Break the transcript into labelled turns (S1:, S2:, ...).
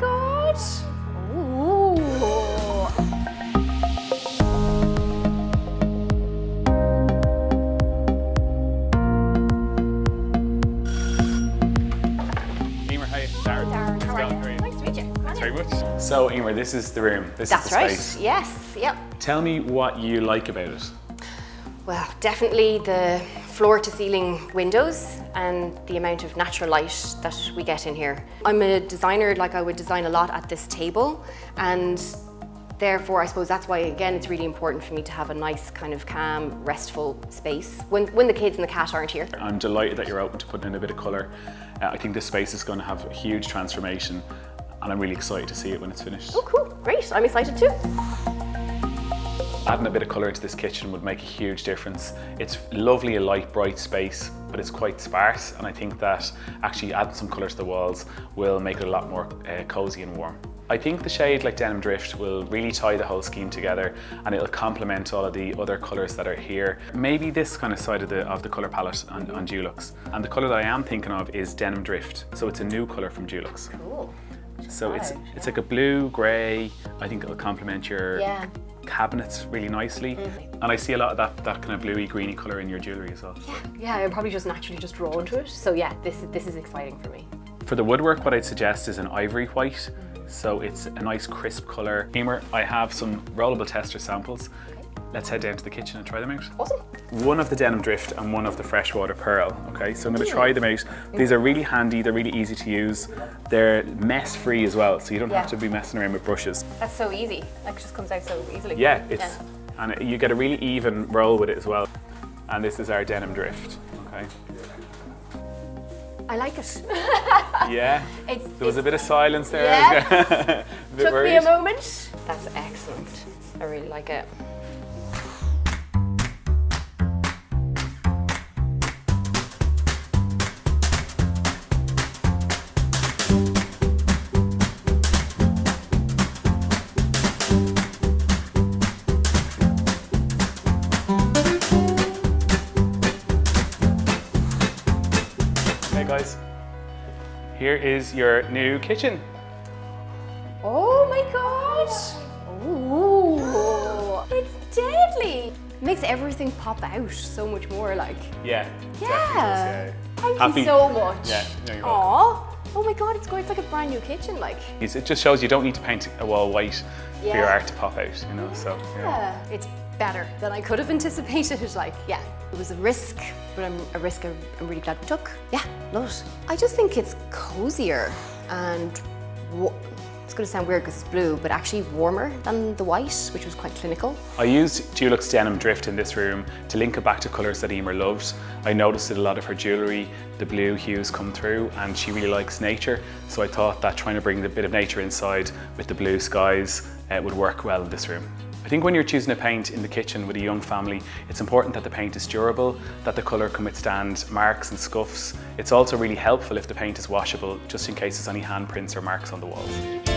S1: god! Ooh.
S2: Emer, hi. Darren.
S1: Darren, how are
S2: How's it
S1: you?
S2: How are you?
S1: Nice to meet you. Come on
S2: Very
S1: in.
S2: much. So, Emer, this is the room. This
S1: That's
S2: is the
S1: right.
S2: space.
S1: Yes. Yep.
S2: Tell me what you like about it.
S1: Well, definitely the floor to ceiling windows and the amount of natural light that we get in here. I'm a designer, like I would design a lot at this table, and therefore I suppose that's why again it's really important for me to have a nice kind of calm, restful space when, when the kids and the cat aren't here.
S2: I'm delighted that you're open to putting in a bit of colour. Uh, I think this space is going to have a huge transformation and I'm really excited to see it when it's finished.
S1: Oh cool, great, I'm excited too.
S2: Adding a bit of colour to this kitchen would make a huge difference. It's lovely, a light, bright space, but it's quite sparse, and I think that actually adding some colour to the walls will make it a lot more uh, cosy and warm. I think the shade like Denim Drift will really tie the whole scheme together and it'll complement all of the other colours that are here. Maybe this kind of side of the, of the colour palette on, on Dulux. And the colour that I am thinking of is Denim Drift. So it's a new colour from Dulux.
S1: Cool.
S2: So it's it's like a blue, grey. I think it'll complement your
S1: Yeah.
S2: Cabinets really nicely. Mm-hmm. And I see a lot of that, that kind of bluey, greeny colour in your jewellery as well.
S1: Yeah, yeah, I'm probably just naturally just drawn to it. So yeah, this, this is exciting for me.
S2: For the woodwork, what I'd suggest is an ivory white. So it's a nice crisp colour. Emer, I have some rollable tester samples. Let's head down to the kitchen and try them out.
S1: Awesome.
S2: One of the denim drift and one of the freshwater pearl. Okay, so I'm going to try them out. These are really handy. They're really easy to use. They're mess free as well, so you don't have to be messing around with brushes.
S1: That's so easy. Like it just comes out so easily.
S2: Yeah, it's and it- you get a really even roll with it as well. And this is our denim drift. Okay.
S1: I like it.
S2: Yeah.
S1: It's,
S2: There was a bit of silence there.
S1: Yes.
S2: a
S1: Took
S2: worried.
S1: me a moment. That's excellent. I really like it.
S2: Guys, here is your new kitchen.
S1: Oh my god! Ooh, it's deadly. Makes everything pop out so much more. Like,
S2: Yeah.
S1: yeah. Thank
S2: Happy-
S1: you so much.
S2: Yeah, no, you're
S1: Aw. Oh my god, it's going. It's like a brand new kitchen. Like,
S2: It just shows you don't need to paint a wall white for your
S1: Yeah.
S2: art to pop out, you know. So yeah.
S1: yeah, it's better than I could have anticipated. Like, yeah, it was a risk, but I'm a risk I'm really glad we took. Yeah, love it. I just think it's cozier and it's going to sound weird because it's blue, but actually warmer than the white, which was quite clinical.
S2: I used Dulux denim drift in this room to link it back to colours that Emer loved. I noticed that a lot of her jewellery, the blue hues come through and she really likes nature. So I thought that trying to bring a bit of nature inside with the blue skies uh, would work well in this room. I think when you're choosing a paint in the kitchen with a young family, it's important that the paint is durable, that the colour can withstand marks and scuffs. It's also really helpful if the paint is washable, just in case there's any handprints or marks on the walls.